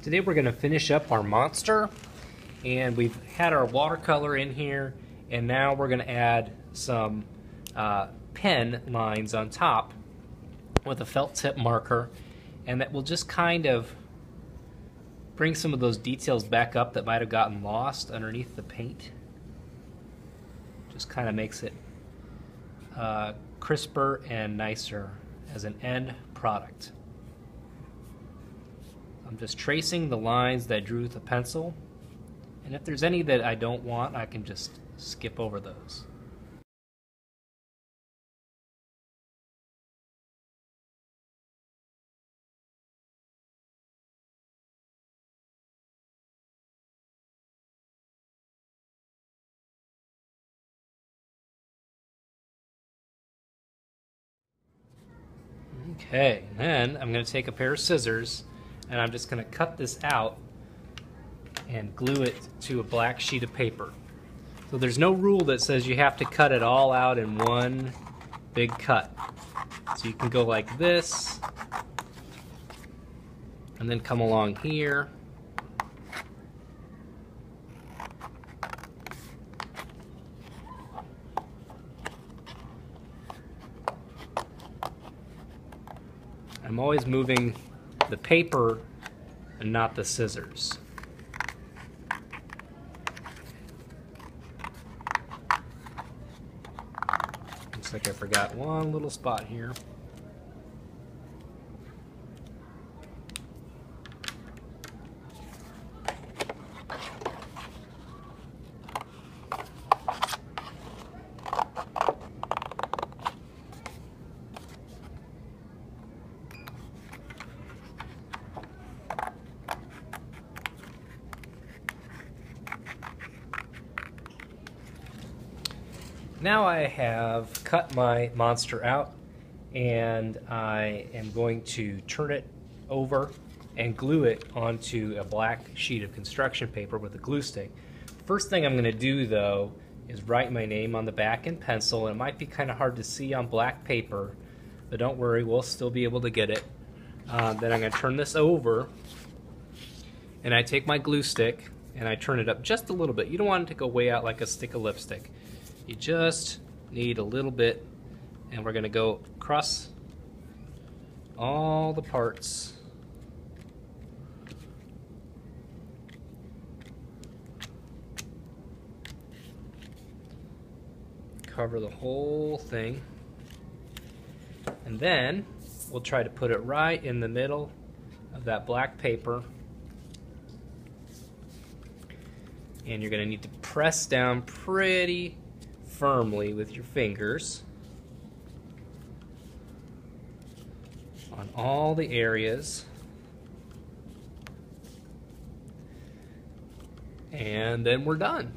Today we're going to finish up our monster and we've had our watercolor in here and now we're going to add some uh, pen lines on top with a felt tip marker and that will just kind of bring some of those details back up that might have gotten lost underneath the paint. Just kind of makes it uh, crisper and nicer as an end product. I'm just tracing the lines that I drew with a pencil and if there's any that I don't want I can just skip over those. Okay, then I'm going to take a pair of scissors and I'm just going to cut this out and glue it to a black sheet of paper. So there's no rule that says you have to cut it all out in one big cut. So you can go like this and then come along here I'm always moving the paper and not the scissors. Looks like I forgot one little spot here. Now I have cut my monster out and I am going to turn it over and glue it onto a black sheet of construction paper with a glue stick. First thing I'm going to do though is write my name on the back in pencil. It might be kind of hard to see on black paper, but don't worry, we'll still be able to get it. Uh, then I'm going to turn this over and I take my glue stick and I turn it up just a little bit. You don't want it to go way out like a stick of lipstick. You just need a little bit and we're gonna go across all the parts. Cover the whole thing. And then we'll try to put it right in the middle of that black paper. And you're gonna need to press down pretty firmly with your fingers on all the areas. And then we're done.